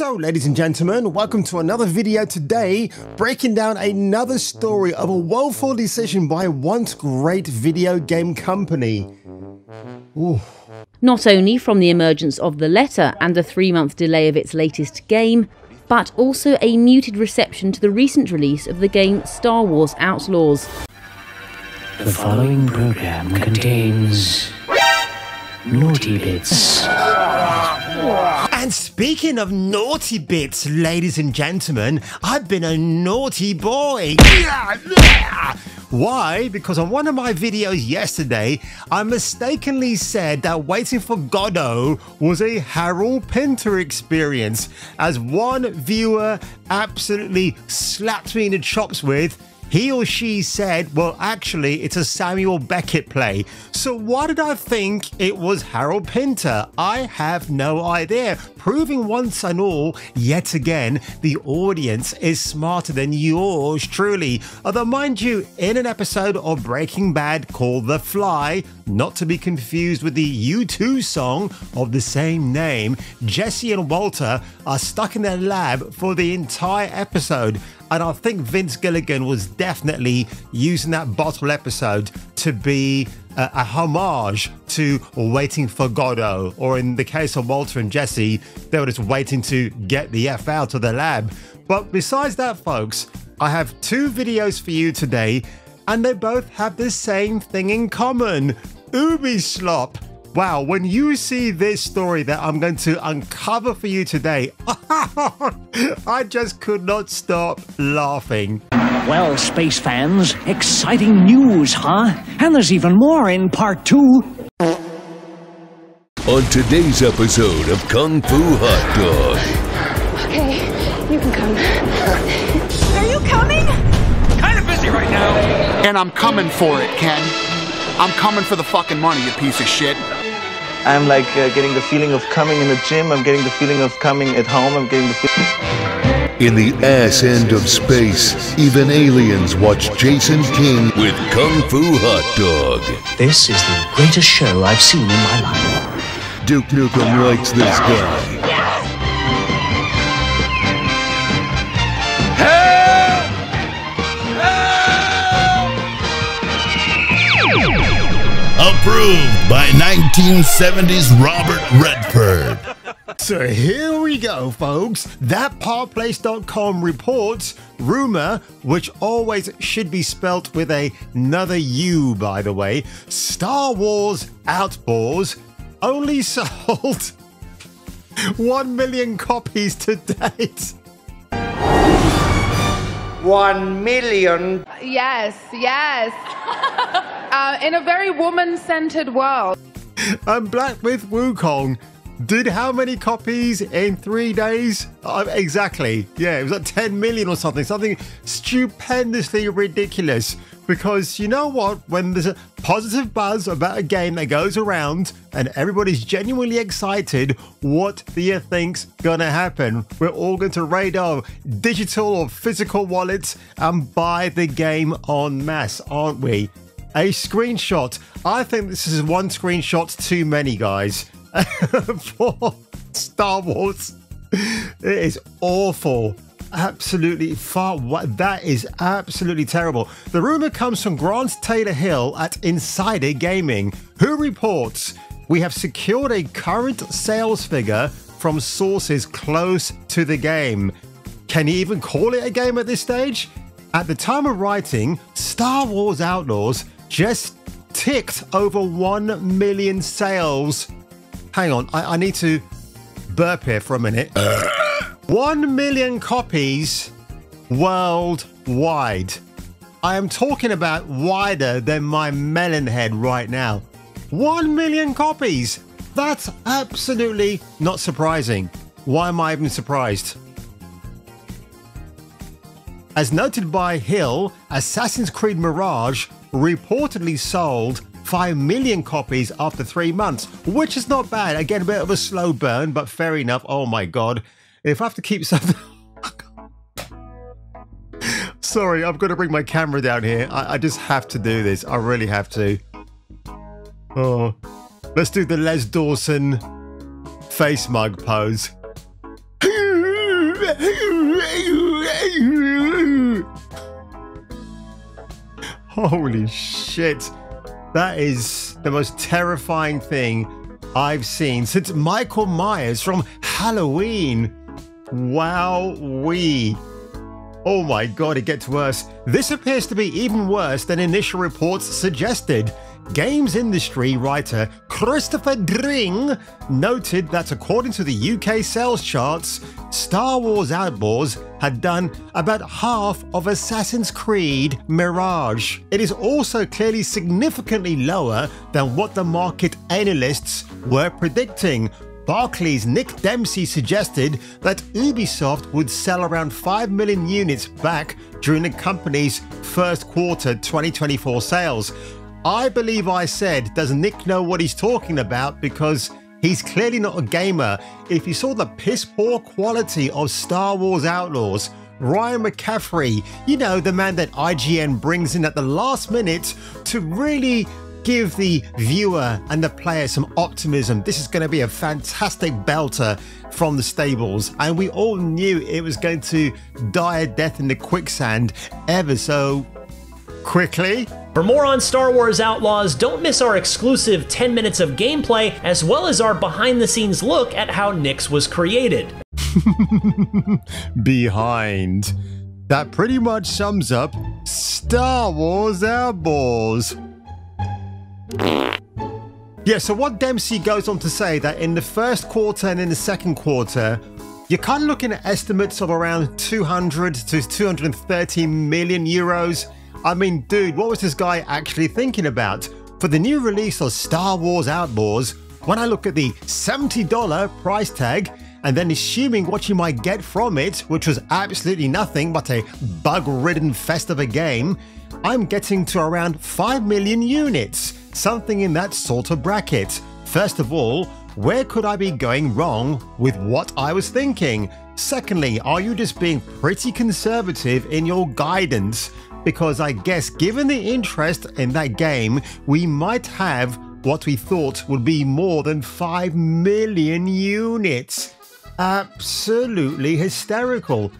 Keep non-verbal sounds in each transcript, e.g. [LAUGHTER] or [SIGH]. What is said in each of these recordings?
So, ladies and gentlemen, welcome to another video today, breaking down another story of a woeful decision by a once great video game company. Ooh. Not only from the emergence of the letter and a three month delay of its latest game, but also a muted reception to the recent release of the game Star Wars Outlaws. The following program contains naughty bits. And speaking of naughty bits, ladies and gentlemen, I've been a naughty boy. Why? Because on one of my videos yesterday, I mistakenly said that Waiting for Godot was a Harold Pinter experience, as one viewer absolutely slapped me in the chops with he or she said, well, actually, it's a Samuel Beckett play. So why did I think it was Harold Pinter? I have no idea. Proving once and all, yet again, the audience is smarter than yours truly. Although, mind you, in an episode of Breaking Bad called The Fly, not to be confused with the U2 song of the same name, Jesse and Walter are stuck in their lab for the entire episode. And I think Vince Gilligan was definitely using that bottle episode to be a, a, homage to Waiting for Godot, or in the case of Walter and Jesse, they were just waiting to get the F out of the lab. But besides that, folks, I have two videos for you today, and they both have the same thing in common Ubislop. Wow, when you see this story that I'm going to uncover for you today, [LAUGHS] I just could not stop laughing. Well, space fans, exciting news, huh? And there's even more in part two. On today's episode of Kung Fu Hot Dog. Okay, you can come. Are you coming? Kind of busy right now. And I'm coming for it, Ken. I'm coming for the fucking money, you piece of shit. I'm like uh, getting the feeling of coming in the gym. I'm getting the feeling of coming at home. I'm getting the feeling. In the ass end of space, even aliens watch Jason King with Kung Fu Hot Dog. This is the greatest show I've seen in my life. Duke Nukem likes this guy. Approved by 1970s Robert Redford. So here we go, folks. That ParkPlace.com reports rumor, which always should be spelt with a, another U, by the way. Star Wars Outlaws only [LAUGHS] sold 1 million copies to date. One million. Yes, yes. [LAUGHS] uh, in a very woman centered world. And Black Myth Wukong did how many copies in three days? Uh, exactly. Yeah, it was like 10 million or something. Something stupendously ridiculous. Because you know what? When there's a positive buzz about a game that goes around and everybody's genuinely excited, what do you think's gonna happen? We're all going to raid our digital or physical wallets and buy the game en masse, aren't we? A screenshot. I think this is one screenshot too many, guys. [LAUGHS] for Star Wars. It is awful. Absolutely far. That is absolutely terrible. The rumor comes from Grant Taylor Hill at Insider Gaming, who reports we have secured a current sales figure from sources close to the game. Can you even call it a game at this stage? At the time of writing, Star Wars Outlaws just ticked over 1 million sales Hang on, I, I need to burp here for a minute. [LAUGHS] One million copies worldwide. I am talking about wider than my melon head right now. One million copies. That's absolutely not surprising. Why am I even surprised? As noted by Hill, Assassin's Creed Mirage reportedly sold 5 million copies after three months, which is not bad. Again, a bit of a slow burn, but fair enough. Oh my god. If I have to keep [LAUGHS] something. Sorry, I'm going to bring my camera down here. I, I just have to do this. I really have to. Oh. Let's do the Les Dawson face mug pose. [LAUGHS] Holy shit. That is the most terrifying thing I've seen since Michael Myers from Halloween. Wow, we. Oh my god, it gets worse. This appears to be even worse than initial reports suggested. Games industry writer Christopher Dring noted that according to the UK sales charts, Star Wars Outlaws had done about half of Assassin's Creed Mirage. It is also clearly significantly lower than what the market analysts were predicting, Barclays' Nick Dempsey suggested that Ubisoft would sell around 5 million units back during the company's first quarter 2024 sales. I believe I said, does Nick know what he's talking about? Because he's clearly not a gamer. If you saw the piss poor quality of Star Wars Outlaws, Ryan McCaffrey, you know, the man that IGN brings in at the last minute to really give the viewer and the player some optimism. This is going to be a fantastic belter from the stables, and we all knew it was going to die a death in the quicksand ever so quickly. For more on Star Wars Outlaws, don't miss our exclusive 10 minutes of gameplay, as well as our behind the scenes look at how Nix was created. [LAUGHS] behind. That pretty much sums up Star Wars Outlaws. Yeah, so what Dempsey goes on to say that in the first quarter and in the second quarter, you're kind of looking at estimates of around 200 to 230 million euros. I mean, dude, what was this guy actually thinking about? For the new release of Star Wars Outlaws, when I look at the $70 price tag, and then assuming what you might get from it, which was absolutely nothing but a bug ridden fest of a game, I'm getting to around 5 million units something in that sort of bracket. First of all, where could I be going wrong with what I was thinking? Secondly, are you just being pretty conservative in your guidance? Because I guess given the interest in that game, we might have what we thought would be more than 5 million units. Absolutely hysterical.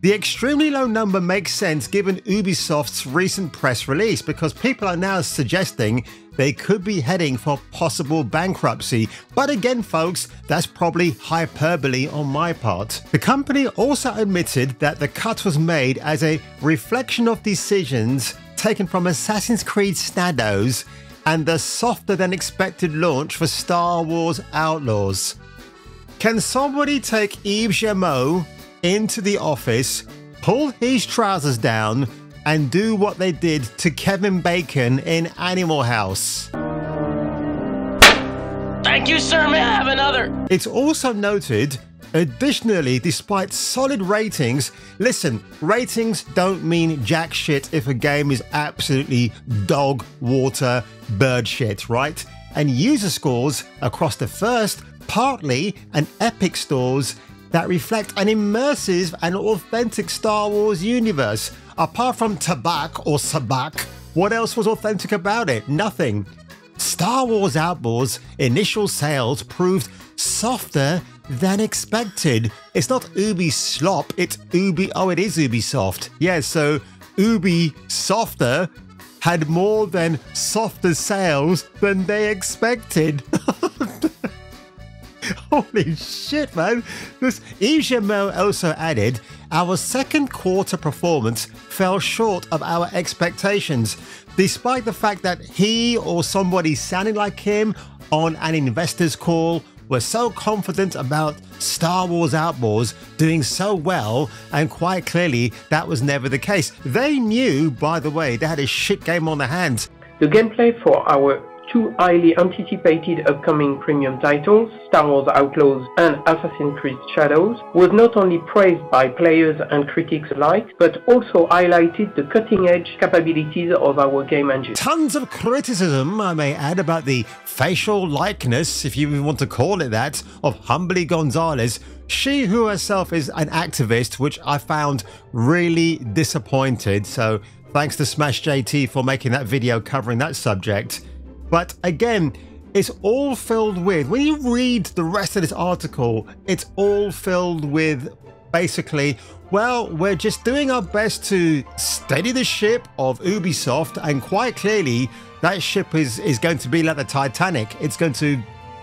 The extremely low number makes sense given Ubisoft's recent press release because people are now suggesting they could be heading for possible bankruptcy. But again, folks, that's probably hyperbole on my part. The company also admitted that the cut was made as a reflection of decisions taken from Assassin's Creed Shadows and the softer than expected launch for Star Wars Outlaws. Can somebody take Yves Guillemot into the office, pull his trousers down, and do what they did to Kevin Bacon in Animal House. Thank you, sir. May I have another? It's also noted Additionally, despite solid ratings, listen, ratings don't mean jack shit if a game is absolutely dog water bird shit, right? And user scores across the first, partly, and Epic stores that reflect an immersive and authentic Star Wars universe. Apart from Tabak or Sabacc, what else was authentic about it? Nothing. Star Wars Outlaws initial sales proved softer than expected. It's not Ubi slop, it's Ubi. Oh, it is Ubisoft. Yeah, so Ubi softer had more than softer sales than they expected. [LAUGHS] [LAUGHS] Holy shit, man. This Guillemot also added, our second quarter performance fell short of our expectations, despite the fact that he or somebody sounding like him on an investor's call were so confident about Star Wars Outlaws doing so well, and quite clearly that was never the case. They knew, by the way, they had a shit game on their hands. The gameplay for our two highly anticipated upcoming premium titles, Star Wars Outlaws and Assassin's Creed Shadows, was not only praised by players and critics alike, but also highlighted the cutting-edge capabilities of our game engine. Tons of criticism, I may add, about the facial likeness, if you want to call it that, of Humberly Gonzalez, she who herself is an activist, which I found really disappointed. So thanks to Smash JT for making that video covering that subject. But again, it's all filled with, when you read the rest of this article, it's all filled with basically, well, we're just doing our best to steady the ship of Ubisoft, and quite clearly, that ship is, is going to be like the Titanic. It's going to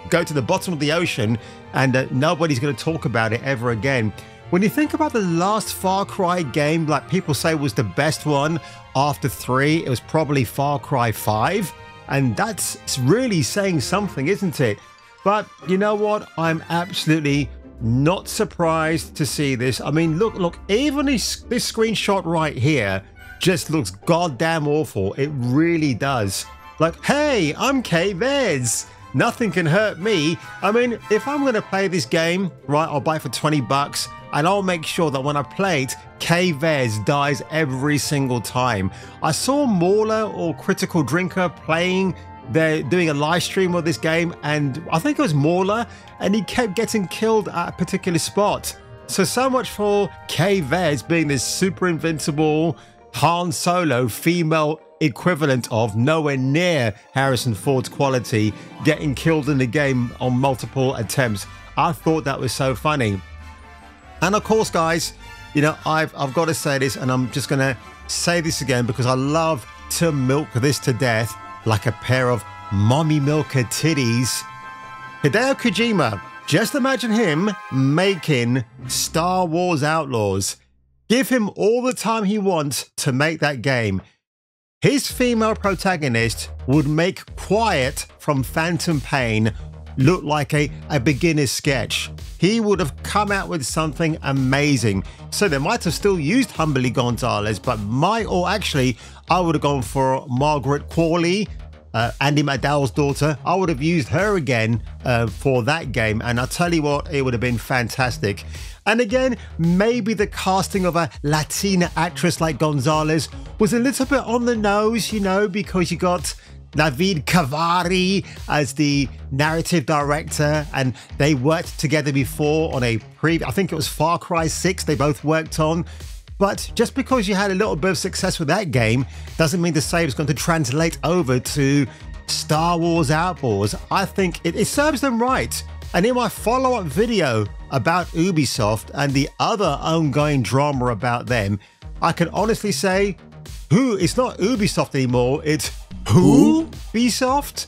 go to the bottom of the ocean, and uh, nobody's going to talk about it ever again. When you think about the last Far Cry game, like people say was the best one after 3, it was probably Far Cry 5. And that's really saying something, isn't it? But you know what? I'm absolutely not surprised to see this. I mean, look, look, even this, this screenshot right here just looks goddamn awful. It really does. Like, hey, I'm Kay Vess. Nothing can hurt me. I mean, if I'm going to play this game, right, I'll buy it for 20 bucks and I'll make sure that when I play it, Kay Vess dies every single time. I saw Mauler or Critical Drinker playing they're doing a live stream of this game and I think it was Mauler and he kept getting killed at a particular spot. So so much for Kay Vess being this super invincible Han Solo female equivalent of nowhere near Harrison Ford's quality getting killed in the game on multiple attempts. I thought that was so funny. And of course, guys, you know, I've, I've got to say this, and I'm just going to say this again because I love to milk this to death like a pair of mommy milker titties. Hideo Kojima, just imagine him making Star Wars Outlaws. Give him all the time he wants to make that game. His female protagonist would make Quiet from Phantom Pain look like a, a beginner's sketch. He would have come out with something amazing. So they might have still used Humberly Gonzalez, but my, or actually, I would have gone for Margaret Qualley, uh, Andie MacDowell's daughter. I would have used her again uh, for that game, and I'll tell you what, it would have been fantastic. And again, maybe the casting of a Latina actress like Gonzalez was a little bit on the nose, you know, because you got Navid Khavari as the narrative director, and they worked together before on a pre. I think it was Far Cry 6. They both worked on. But just because you had a little bit of success with that game doesn't mean the same is going to translate over to Star Wars Outlaws. I think it, it serves them right. And in my follow up video about Ubisoft and the other ongoing drama about them, I can honestly say, who? It's not Ubisoft anymore, it's who? Ubisoft?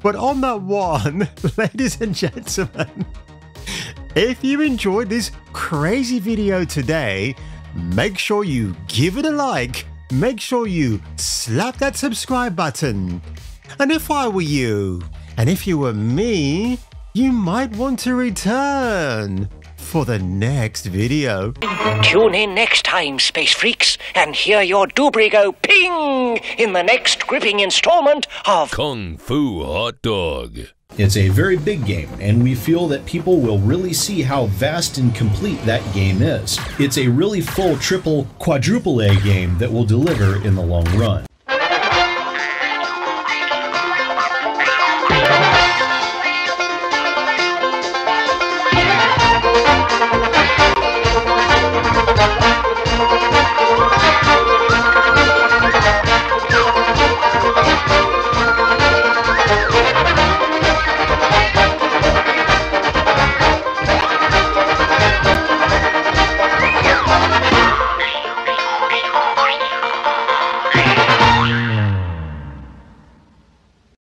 But on that one, [LAUGHS] ladies and gentlemen, if you enjoyed this crazy video today, make sure you give it a like, make sure you slap that subscribe button. And if I were you, and if you were me, you might want to return for the next video. Tune in next time, Space Freaks, and hear your doobry go ping in the next gripping installment of Kung Fu Hot Dog. It's a very big game, and we feel that people will really see how vast and complete that game is. It's a really full triple, quadruple A game that will deliver in the long run.